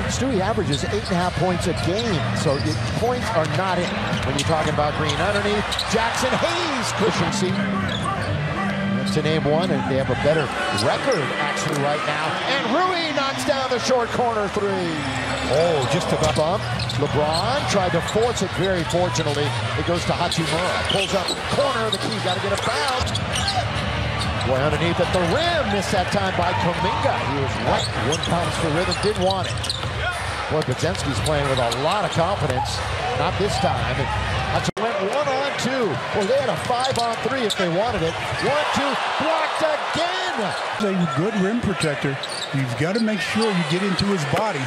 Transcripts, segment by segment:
Stewie averages eight and a half points a game, so it, points are not in when you're talking about Green. Underneath, Jaxson Hayes, cushion seat. To name one, and they have a better record actually right now. And Rui knocks down the short corner three. Oh, just about bump. LeBron tried to force it very fortunately. It goes to Hachimura. Pulls up corner of the key. Got to get a bounce. Boy, underneath at the rim. Missed that time by Kuminga. He was right. One bounce for rhythm. Didn't want it. Boy, Podziemski's playing with a lot of confidence. Not this time. Hachimura went one on two. Well, they had a five on three if they wanted it. One, two. Blocked again. A good rim protector. You've got to make sure you get into his body.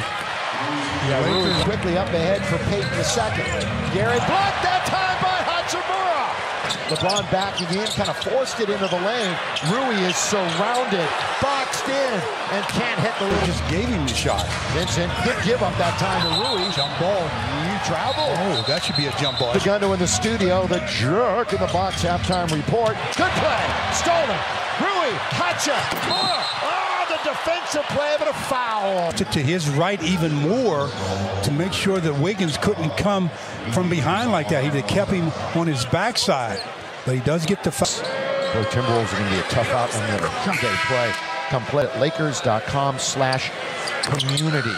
Yeah, Rui quickly up ahead for Payton the second. Gary blocked that time by Hachimura. LeBron back again, kind of forced it into the lane. Rui is surrounded, boxed in, and can't hit the Just gave him the shot. Vincent did give up that time to Rui. Jump ball. You travel. Oh, that should be a jump ball. The Gundo in the studio, the jerk in the box halftime report. Good play. Stolen. Rui, Hacha, Mura. Oh, the defensive play, but a foul. To, to his right even more to make sure that Wiggins couldn't come from behind like that. He kept him on his backside. But he does get the foul. Boy, Timberwolves are going to be a tough out when they play. Come play at Lakers.com slash community.